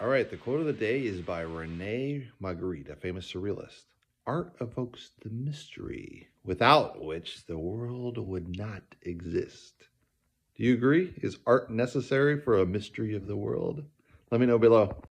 All right, the quote of the day is by Rene Magritte, a famous surrealist. Art evokes the mystery without which the world would not exist. Do you agree? Is art necessary for a mystery of the world? Let me know below.